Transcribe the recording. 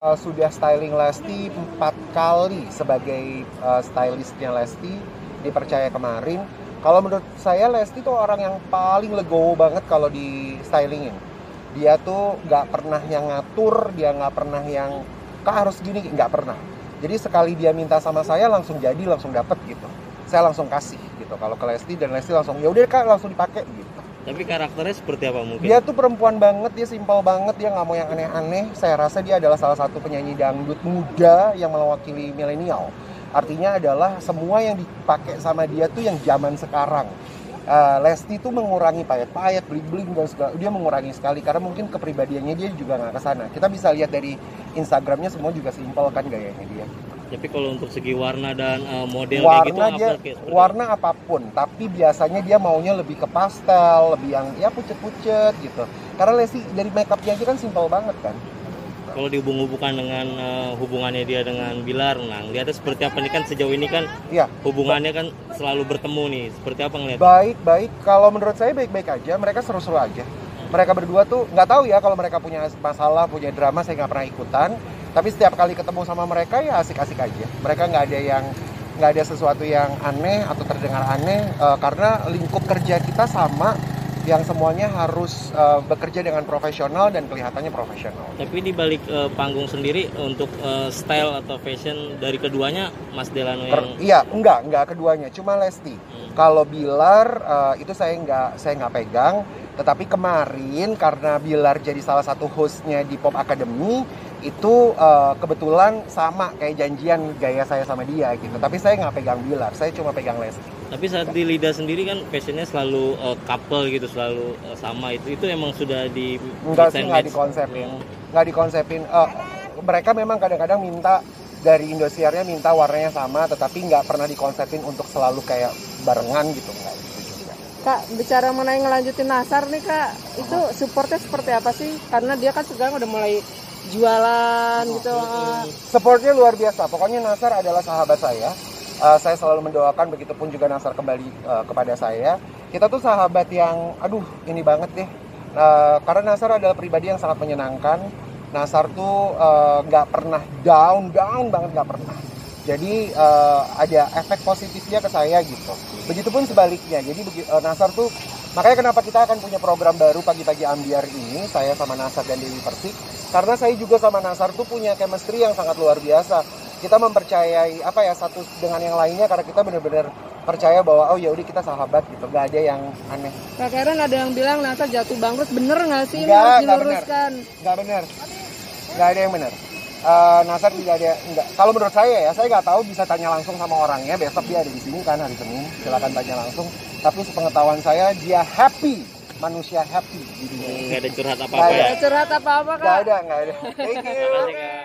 uh, sudah styling Lesti empat kali sebagai uh, stylistnya Lesti dipercaya kemarin. Kalau menurut saya Lesti tuh orang yang paling legowo banget kalau di stylingin. Dia tuh nggak pernah yang ngatur dia nggak pernah yang kak harus gini nggak pernah. Jadi sekali dia minta sama saya langsung jadi langsung dapet gitu. Saya langsung kasih gitu. Kalau ke Lesti dan Lesti langsung ya udah kak langsung dipakai gitu Tapi karakternya seperti apa mungkin? dia tuh perempuan banget, dia simpel banget, dia nggak mau yang aneh-aneh. Saya rasa dia adalah salah satu penyanyi dangdut muda yang mewakili milenial. Artinya adalah semua yang dipakai sama dia tuh yang zaman sekarang. Eh, Lesti tuh mengurangi payet-payet, bling-bling dan segala, dia mengurangi sekali karena mungkin kepribadiannya dia juga nggak ke sana. Kita bisa lihat dari Instagramnya semua juga simpel kan gayanya dia. Tapi kalau untuk segi warna dan uh, model kayak gitu warna apa dia kayak seperti warna apa pun tapi biasanya dia maunya lebih ke pastel lebih yang ya pucet-pucet gitu. Karena Lesti dari makeupnya aja kan simpel banget kan. Apa? Kalau dihubung-hubungkan dengan uh, hubungannya dia dengan Bilar, nah lihatnya seperti apa nih kan? Sejauh ini kan Iya. hubungannya kan selalu bertemu nih. Seperti apa ngeliat? baik baik kalau menurut saya baik-baik aja. Mereka seru-seru aja. Mereka berdua tuh nggak tahu ya kalau mereka punya masalah punya drama saya nggak pernah ikutan tapi setiap kali ketemu sama mereka ya asik-asik aja. Mereka nggak ada yang nggak ada sesuatu yang aneh atau terdengar aneh eh, karena lingkup kerja kita sama yang semuanya harus eh, bekerja dengan profesional dan kelihatannya profesional. Tapi di balik uh, panggung sendiri untuk uh, style atau fashion dari keduanya Mas Delano yang iya enggak enggak keduanya cuma Lesti. Hmm. kalau Bilar eh, itu saya nggak saya nggak pegang. Tetapi kemarin karena Bilar jadi salah satu hostnya di Pop Academy itu eh, kebetulan sama kayak janjian gaya saya sama dia gitu. Tapi saya nggak pegang Bilar saya cuma pegang Lesti tapi saat di lidah sendiri kan fashionnya selalu uh, couple gitu selalu uh, sama itu itu emang sudah di enggak sih nggak dikonsepin Hmm. nggak dikonsepin Eh, mereka memang kadang-kadang minta dari Indosiarnya minta warnanya sama tetapi nggak pernah dikonsepin untuk selalu kayak barengan gitu nggak gitu juga Kak, bicara mengenai ngelanjutin Nasar nih Kak, itu supportnya seperti apa sih? Karena dia kan sekarang udah mulai jualan gitu. ah. Supportnya luar biasa. Pokoknya Nasar adalah sahabat saya. Uh, saya selalu mendoakan begitupun juga Nasar kembali uh, kepada saya. Kita tuh sahabat yang, aduh, ini banget deh. Uh, karena Nasar adalah pribadi yang sangat menyenangkan. Nasar tuh uh, nggak pernah down, down banget nggak pernah. Jadi uh, ada efek positifnya ke saya gitu. Begitupun sebaliknya. Jadi uh, Nasar tuh makanya kenapa kita akan punya program baru pagi-pagi ambiar ini saya sama Nasar dan Dewi Persik karena saya juga sama Nasar tuh punya chemistry yang sangat luar biasa. Kita mempercayai apa ya satu dengan yang lainnya karena kita benar-benar percaya bahwa oh ya udah kita sahabat gitu, nggak ada yang aneh. Kak Karen ada yang bilang Nasar jatuh bangkrut, bener nggak sih? Nggak, harus nggak benar. diluruskan. Nggak benar, nggak ada yang benar. Eh, Nasar tidak ada nggak. Kalau menurut saya ya, saya nggak tahu bisa tanya langsung sama orangnya. Besok dia ada di sini kan hari Senin, silakan tanya langsung. Tapi sepengetahuan saya dia happy, manusia happy di dunia nggak ada curhat Nggak apa-apa ada. ya Ada curhat apa-apa Nggak Kak? ada, nggak ada. Thank you. Terima kasih, Kak.